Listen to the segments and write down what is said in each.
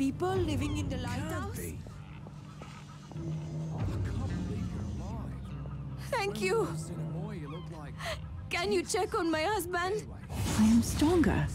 There are people living in the lighthouse? Be. I can't believe you're alive. Thank you. When we were boy, you looked like. Can you check on my husband? I am stronger.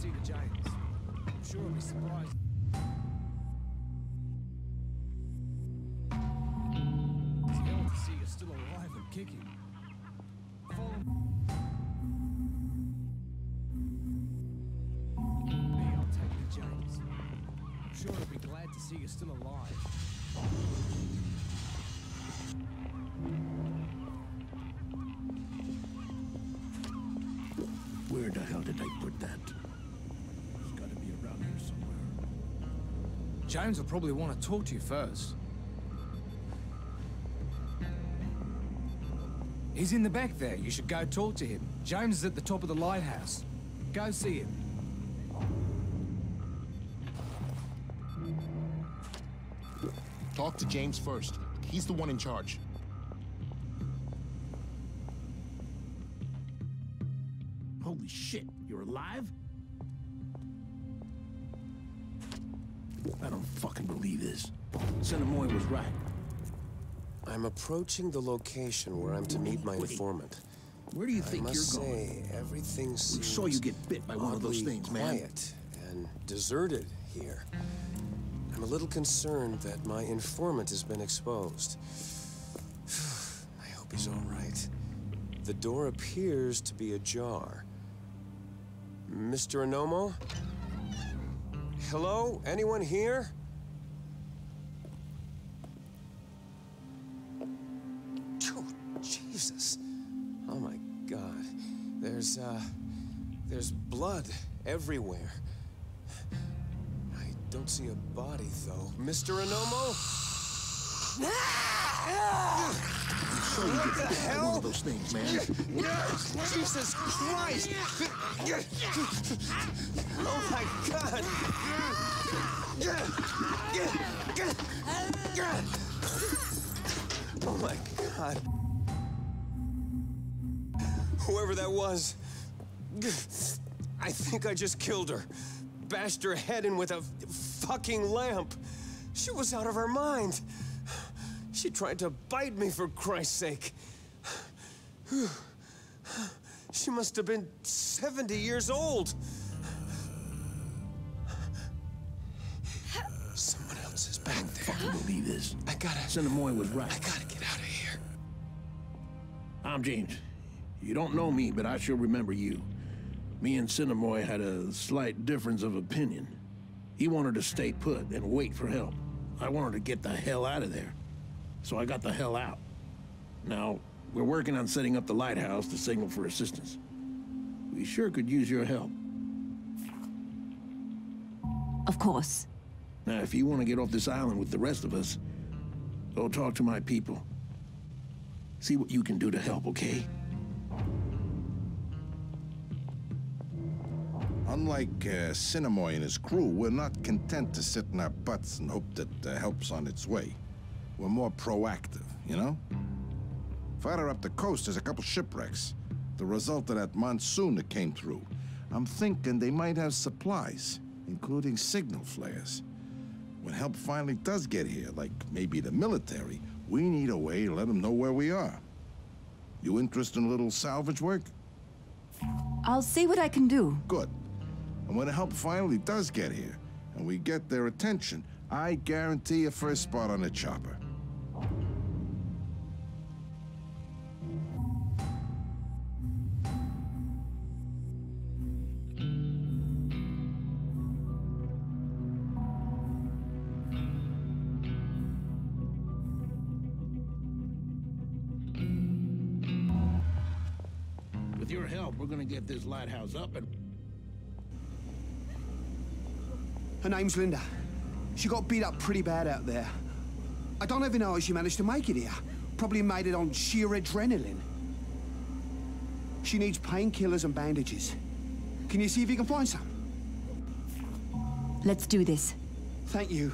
Probably want to talk to you first. He's in the back there. You should go talk to him. James is at the top of the lighthouse. Go see him. Talk to James first. He's the one in charge. Holy shit, you're alive? I don't fucking believe this. Sinamoi was right. I'm approaching the location where I'm to meet my informant. Where do you think you're going? say, everything We saw you get bit by one of those things, man. quiet and deserted here. I'm a little concerned that my informant has been exposed. I hope he's all right. The door appears to be ajar. Mr. Anomo? Hello? Anyone here? Oh, Jesus. Oh my God. There's, uh, there's blood everywhere. I don't see a body, though. Mr. Anomo? What the hell? One of those things, man. Jesus Christ! Oh my God! Oh my God! Whoever that was, I think I just killed her. Bashed her head in with a fucking lamp. She was out of her mind. She tried to bite me for Christ's sake. She must have been 70 years old. Someone else is back there. I can't fucking believe this. I gotta, Sinamoi was right. I gotta get out of here. I'm James. You don't know me, but I sure remember you. Me and Sinamoi had a slight difference of opinion. He wanted to stay put and wait for help. I wanted to get the hell out of there. So I got the hell out. Now, we're working on setting up the lighthouse to signal for assistance. We sure could use your help. Of course. Now, if you want to get off this island with the rest of us, go talk to my people. See what you can do to help, okay? Unlike uh, Sinamoi and his crew, we're not content to sit in our butts and hope that uh, help's on its way. We're more proactive, you know? Farther up the coast, there's a couple shipwrecks. The result of that monsoon that came through. I'm thinking they might have supplies, including signal flares. When help finally does get here, like maybe the military, we need a way to let them know where we are. You interested in a little salvage work? I'll see what I can do. Good. And when the help finally does get here, and we get their attention, I guarantee a first spot on the chopper. This up and Her name's Linda. She got beat up pretty bad out there. I don't even know how she managed to make it here. Probably made it on sheer adrenaline. She needs painkillers and bandages. Can you see if you can find some? Let's do this. Thank you.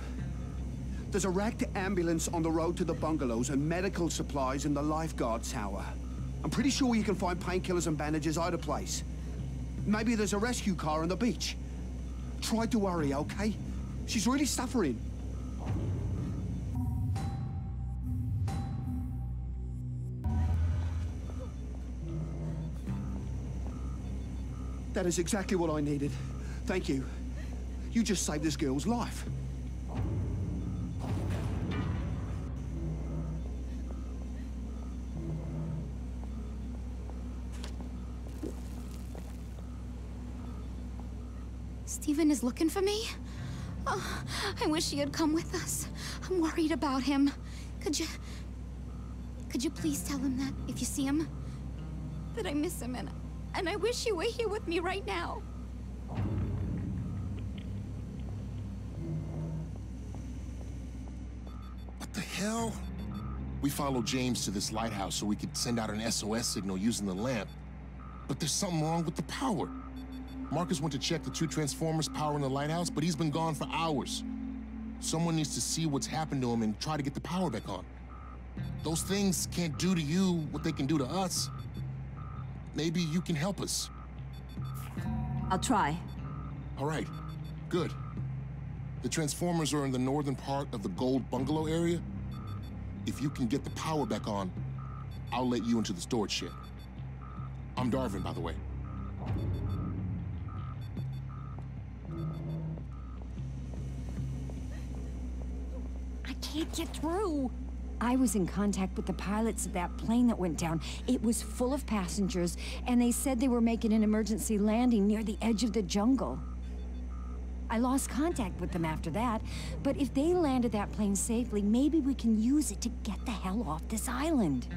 There's a wrecked ambulance on the road to the bungalows and medical supplies in the lifeguard tower. I'm pretty sure you can find painkillers and bandages either place. Maybe there's a rescue car on the beach. Try to hurry, okay? She's really suffering. That is exactly what I needed. Thank you. You just saved this girl's life. Is looking for me? Oh, I wish he had come with us. I'm worried about him. Could you... Could you please tell him that, if you see him? That I miss him and... And I wish you were here with me right now. What the hell? We followed James to this lighthouse so we could send out an SOS signal using the lamp. But there's something wrong with the power. Marcus went to check the two transformers powering the lighthouse, but he's been gone for hours. Someone needs to see what's happened to him and try to get the power back on. Those things can't do to you what they can do to us. Maybe you can help us. I'll try. All right, good. The Transformers are in the northern part of the Gold Bungalow area. If you can get the power back on, I'll let you into the storage shed. I'm Darvin, by the way. Can't get through. I was in contact with the pilots of that plane that went down. It was full of passengers, and they said they were making an emergency landing near the edge of the jungle. I lost contact with them after that, but if they landed that plane safely, maybe we can use it to get the hell off this island.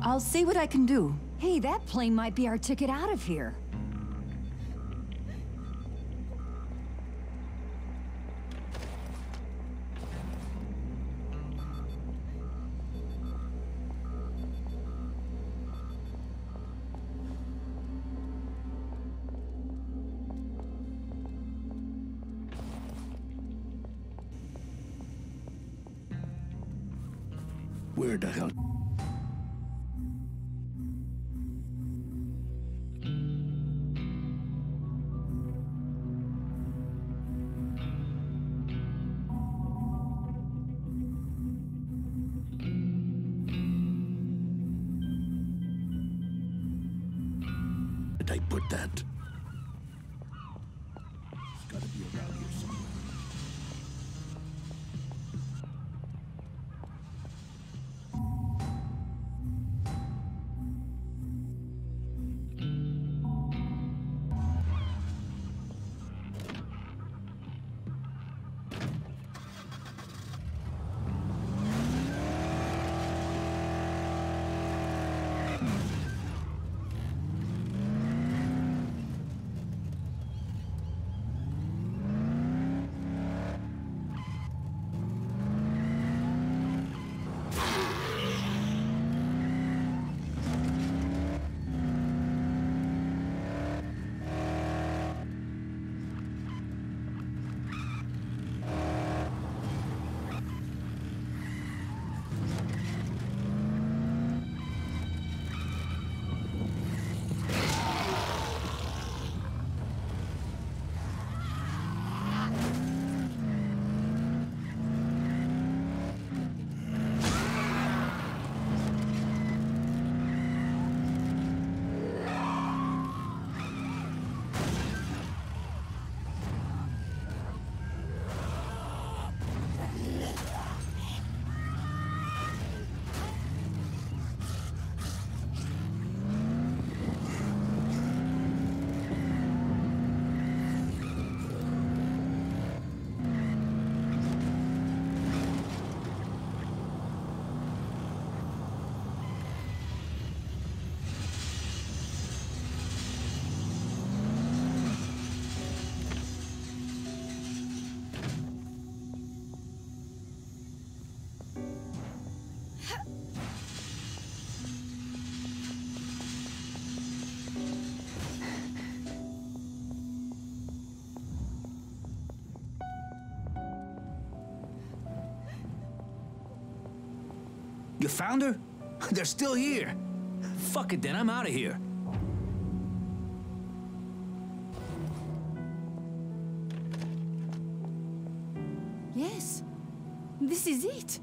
I'll see what I can do. Hey, that plane might be our ticket out of here. Where the hell? found her? They're still here. Fuck it then, I'm out of here. Yes, this is it.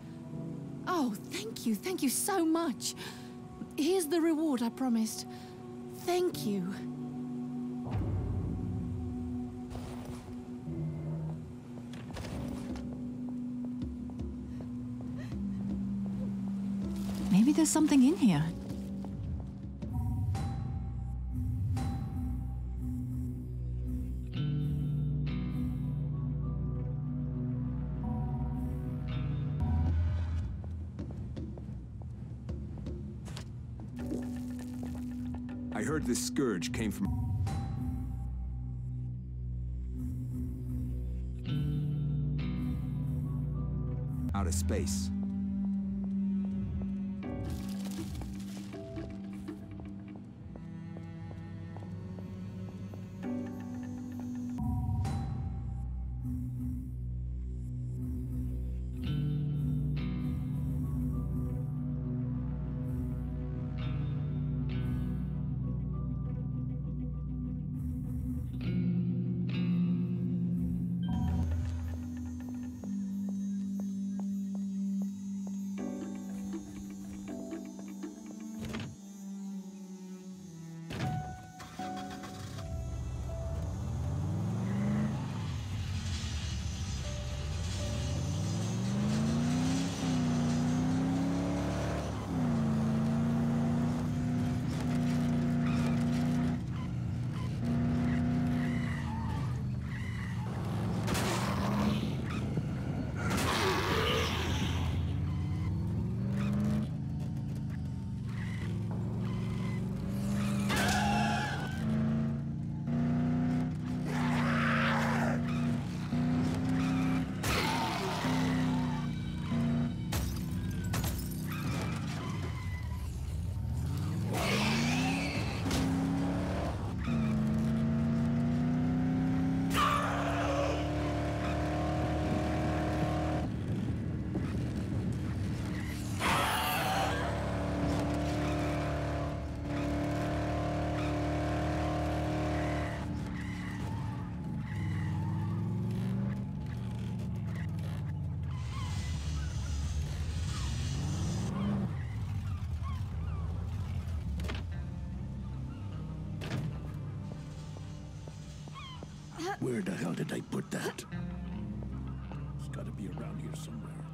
Oh, thank you, thank you so much. Here's the reward I promised. Thank you. Maybe there's something in here. I heard this scourge came from... out of space. Where the hell did I put that? It's gotta be around here somewhere.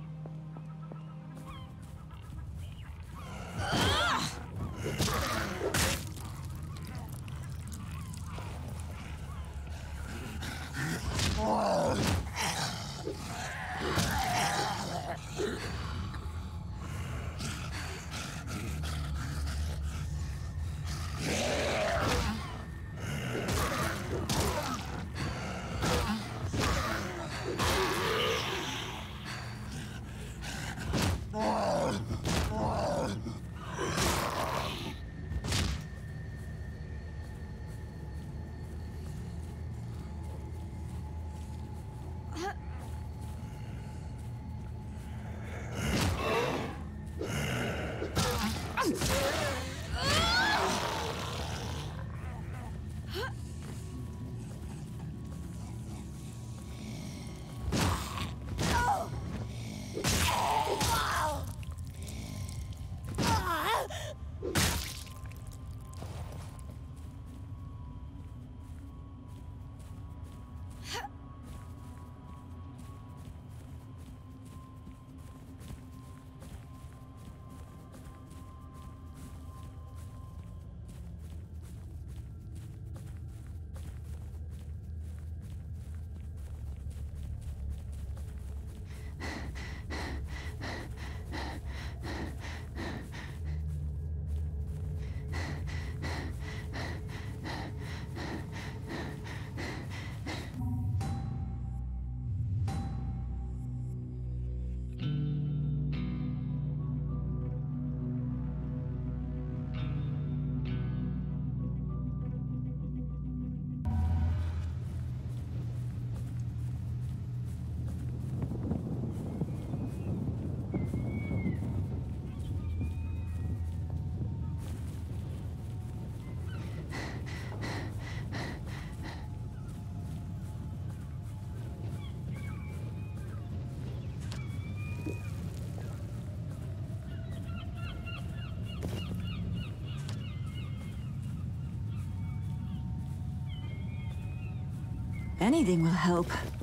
Anything will help.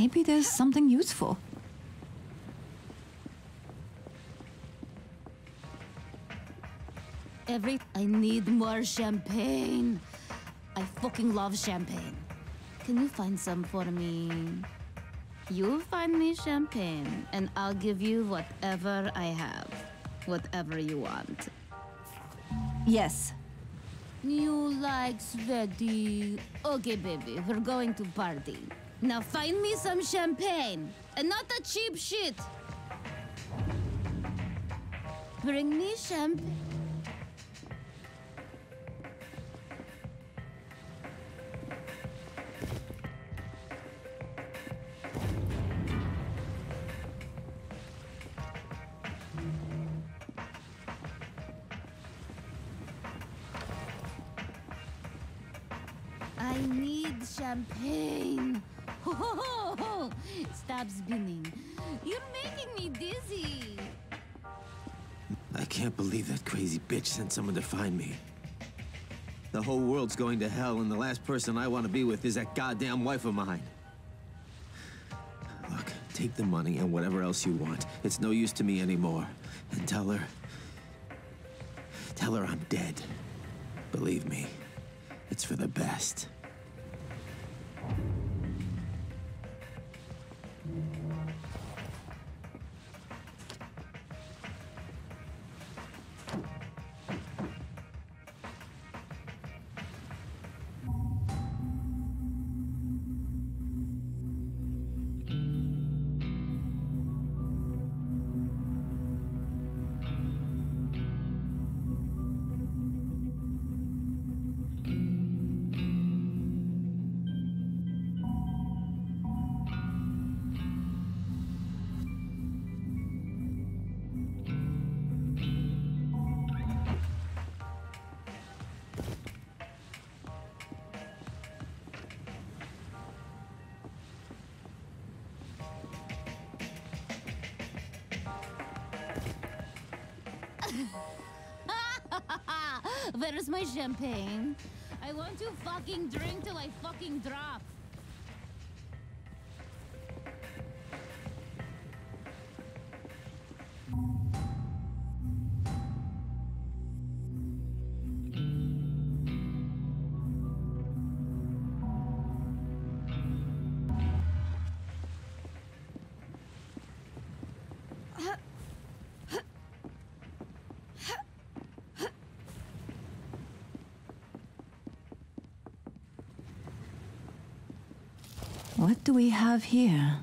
Maybe there's something useful. Every I need more champagne. I fucking love champagne. Can you find some for me? You find me champagne, and I'll give you whatever I have. Whatever you want. Yes. You like sweaty. Okay, baby, we're going to party. Now find me some champagne, and not the cheap shit. Bring me champagne. Sent someone to find me. The whole world's going to hell, and the last person I want to be with is that goddamn wife of mine. Look, take the money and whatever else you want. It's no use to me anymore. And tell her... Tell her I'm dead. Believe me, it's for the best. Where's my champagne? I want to fucking drink till I fucking drop. Have here?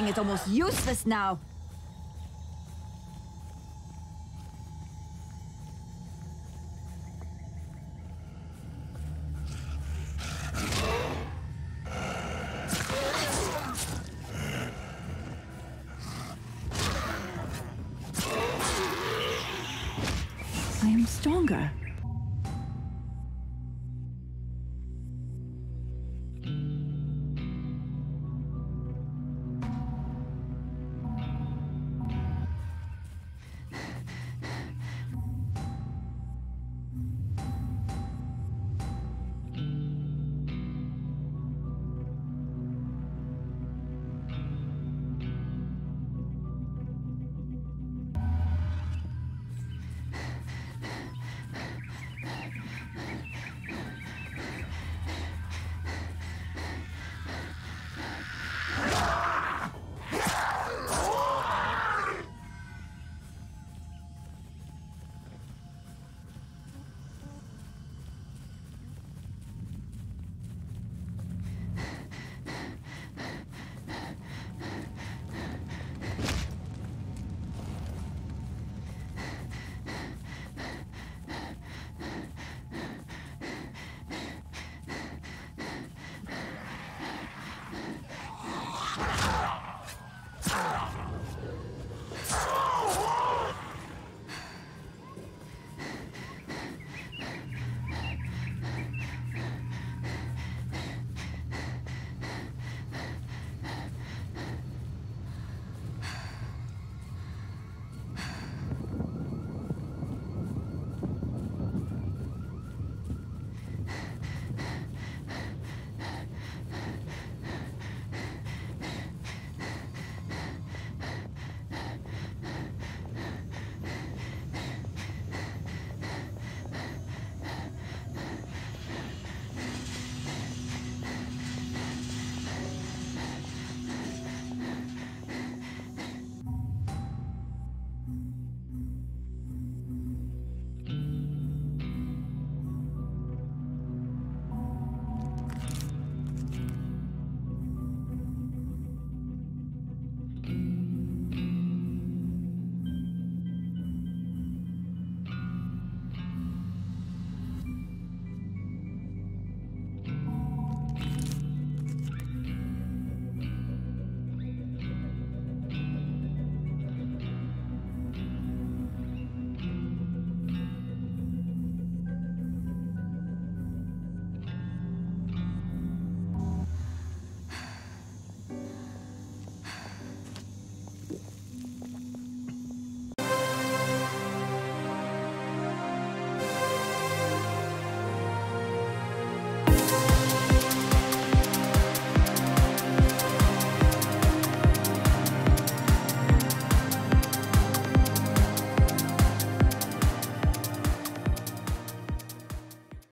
Thing is almost useless now. I am stronger.